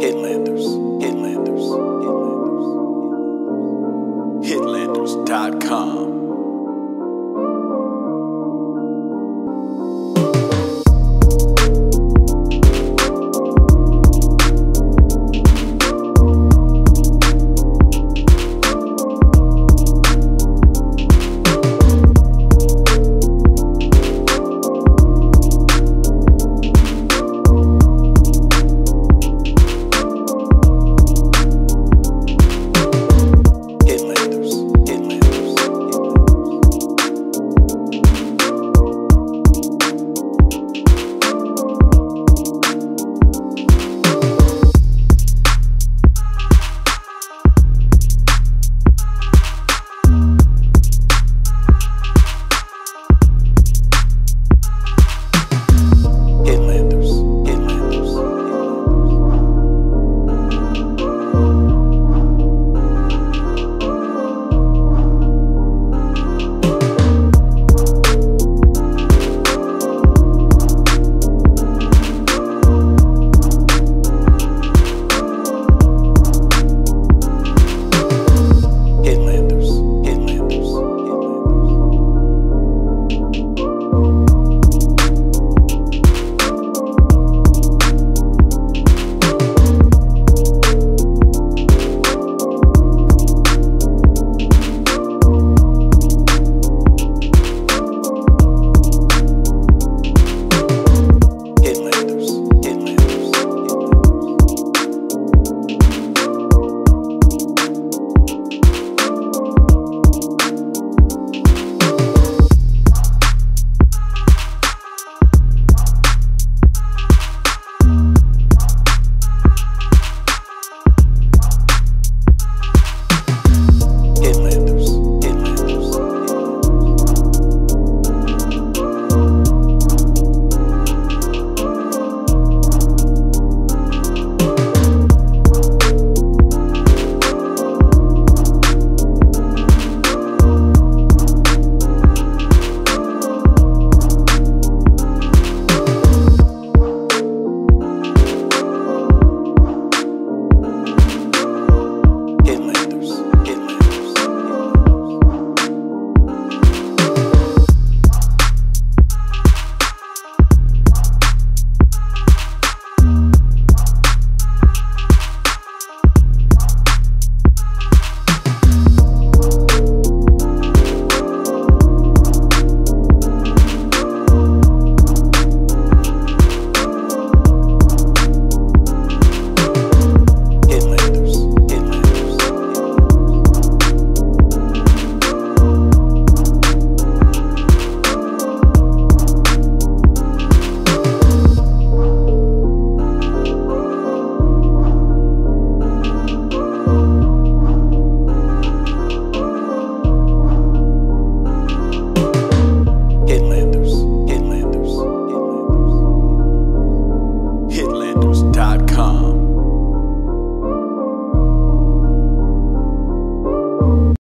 Hitlanders, Hitlanders, Hitlanders, Hitlanders.com.